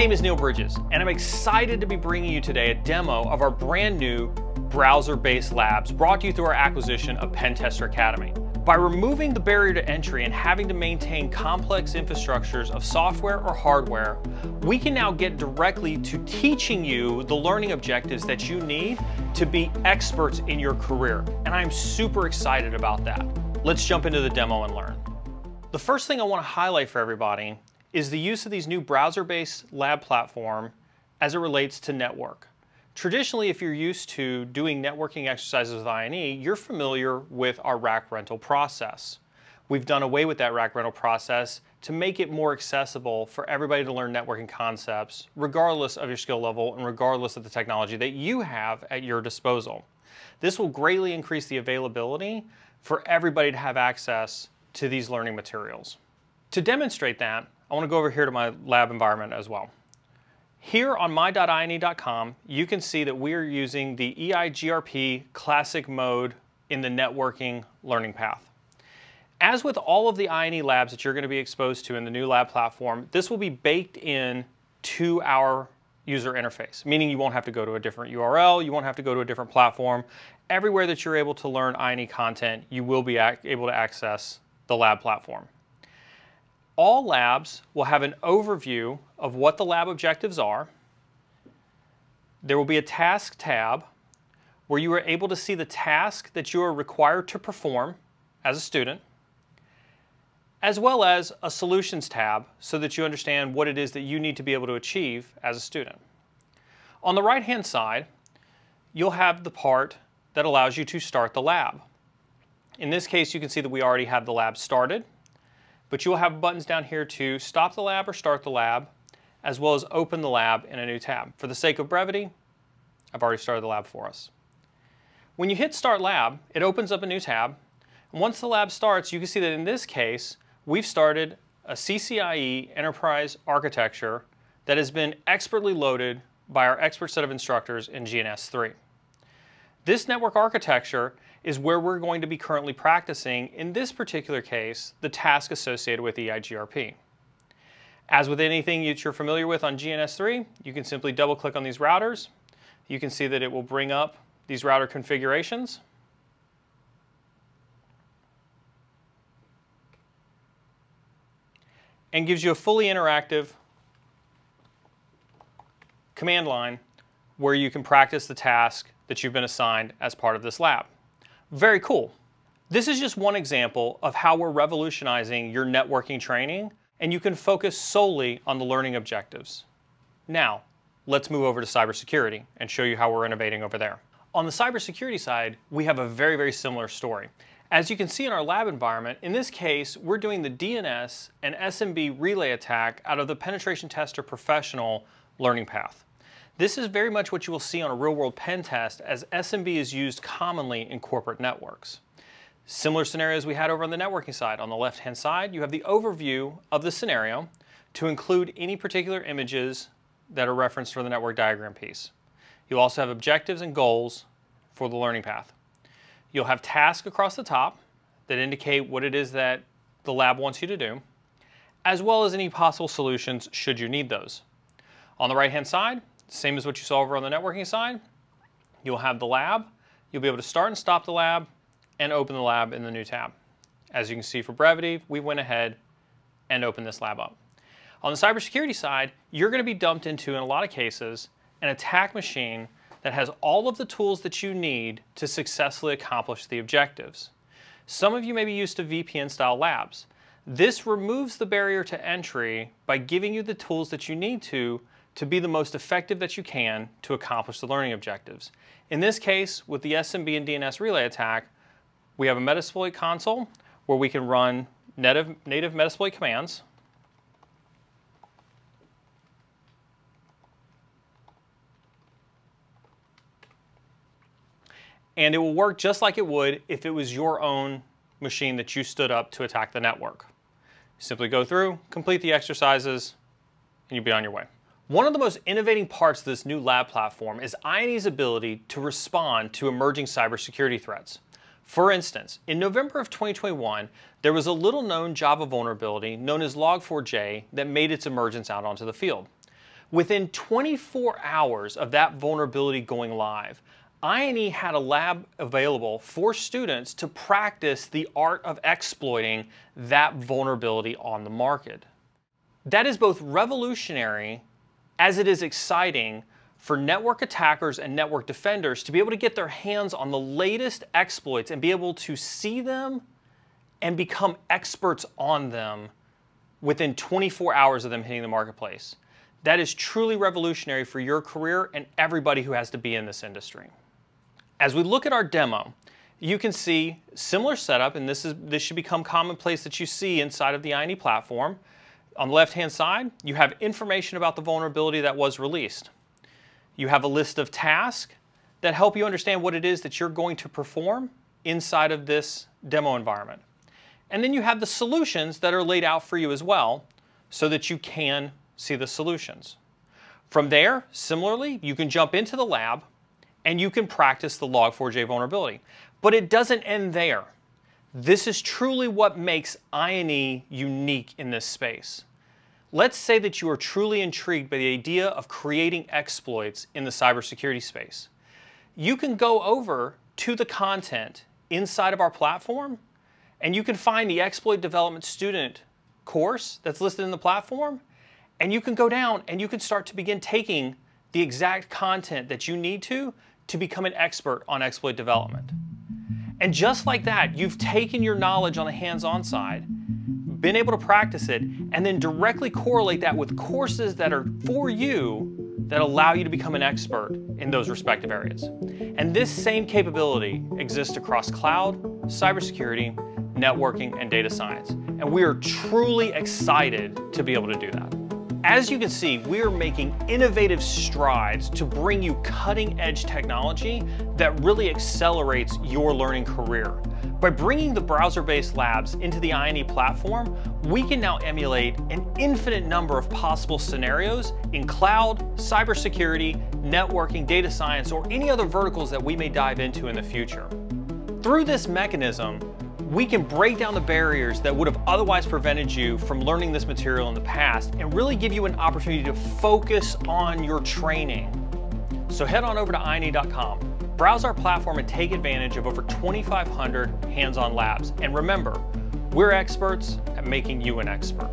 name is Neal Bridges, and I'm excited to be bringing you today a demo of our brand new browser-based labs brought to you through our acquisition of Pentester Academy. By removing the barrier to entry and having to maintain complex infrastructures of software or hardware, we can now get directly to teaching you the learning objectives that you need to be experts in your career. And I'm super excited about that. Let's jump into the demo and learn. The first thing I want to highlight for everybody is the use of these new browser-based lab platform as it relates to network. Traditionally, if you're used to doing networking exercises with INE, you're familiar with our rack rental process. We've done away with that rack rental process to make it more accessible for everybody to learn networking concepts, regardless of your skill level and regardless of the technology that you have at your disposal. This will greatly increase the availability for everybody to have access to these learning materials. To demonstrate that, I want to go over here to my lab environment as well. Here on my.ine.com, you can see that we are using the EIGRP classic mode in the networking learning path. As with all of the INE labs that you're going to be exposed to in the new lab platform, this will be baked in to our user interface, meaning you won't have to go to a different URL, you won't have to go to a different platform. Everywhere that you're able to learn INE content, you will be able to access the lab platform. All labs will have an overview of what the lab objectives are. There will be a task tab where you are able to see the task that you are required to perform as a student, as well as a solutions tab so that you understand what it is that you need to be able to achieve as a student. On the right hand side, you'll have the part that allows you to start the lab. In this case, you can see that we already have the lab started but you will have buttons down here to stop the lab or start the lab, as well as open the lab in a new tab. For the sake of brevity, I've already started the lab for us. When you hit Start Lab, it opens up a new tab. And once the lab starts, you can see that in this case, we've started a CCIE enterprise architecture that has been expertly loaded by our expert set of instructors in GNS3. This network architecture is where we're going to be currently practicing, in this particular case, the task associated with EIGRP. As with anything that you're familiar with on GNS3, you can simply double click on these routers. You can see that it will bring up these router configurations. and gives you a fully interactive command line where you can practice the task that you've been assigned as part of this lab. Very cool. This is just one example of how we're revolutionizing your networking training and you can focus solely on the learning objectives. Now, let's move over to cybersecurity and show you how we're innovating over there. On the cybersecurity side, we have a very, very similar story. As you can see in our lab environment, in this case, we're doing the DNS and SMB relay attack out of the Penetration Tester Professional learning path. This is very much what you will see on a real-world pen test as SMB is used commonly in corporate networks. Similar scenarios we had over on the networking side. On the left-hand side, you have the overview of the scenario to include any particular images that are referenced for the network diagram piece. You'll also have objectives and goals for the learning path. You'll have tasks across the top that indicate what it is that the lab wants you to do, as well as any possible solutions should you need those. On the right-hand side, same as what you saw over on the networking side. You'll have the lab. You'll be able to start and stop the lab and open the lab in the new tab. As you can see for brevity, we went ahead and opened this lab up. On the cybersecurity side, you're going to be dumped into, in a lot of cases, an attack machine that has all of the tools that you need to successfully accomplish the objectives. Some of you may be used to VPN style labs. This removes the barrier to entry by giving you the tools that you need to to be the most effective that you can to accomplish the learning objectives. In this case, with the SMB and DNS relay attack, we have a Metasploit console where we can run native, native Metasploit commands. And it will work just like it would if it was your own machine that you stood up to attack the network. Simply go through, complete the exercises, and you'll be on your way. One of the most innovating parts of this new lab platform is INE's ability to respond to emerging cybersecurity threats. For instance, in November of 2021, there was a little known Java vulnerability known as Log4j that made its emergence out onto the field. Within 24 hours of that vulnerability going live, INE had a lab available for students to practice the art of exploiting that vulnerability on the market. That is both revolutionary as it is exciting for network attackers and network defenders to be able to get their hands on the latest exploits and be able to see them and become experts on them within 24 hours of them hitting the marketplace. That is truly revolutionary for your career and everybody who has to be in this industry. As we look at our demo, you can see similar setup, and this, is, this should become commonplace that you see inside of the INE platform. On the left-hand side, you have information about the vulnerability that was released. You have a list of tasks that help you understand what it is that you're going to perform inside of this demo environment. And then you have the solutions that are laid out for you as well so that you can see the solutions. From there, similarly, you can jump into the lab and you can practice the Log4j vulnerability. But it doesn't end there. This is truly what makes INE unique in this space. Let's say that you are truly intrigued by the idea of creating exploits in the cybersecurity space. You can go over to the content inside of our platform and you can find the exploit development student course that's listed in the platform and you can go down and you can start to begin taking the exact content that you need to to become an expert on exploit development. And just like that, you've taken your knowledge on the hands-on side been able to practice it, and then directly correlate that with courses that are for you that allow you to become an expert in those respective areas. And this same capability exists across cloud, cybersecurity, networking, and data science. And we are truly excited to be able to do that. As you can see, we are making innovative strides to bring you cutting edge technology that really accelerates your learning career. By bringing the browser-based labs into the INE platform, we can now emulate an infinite number of possible scenarios in cloud, cybersecurity, networking, data science, or any other verticals that we may dive into in the future. Through this mechanism, we can break down the barriers that would have otherwise prevented you from learning this material in the past and really give you an opportunity to focus on your training. So head on over to INE.com, browse our platform and take advantage of over 2,500 hands-on labs. And remember, we're experts at making you an expert.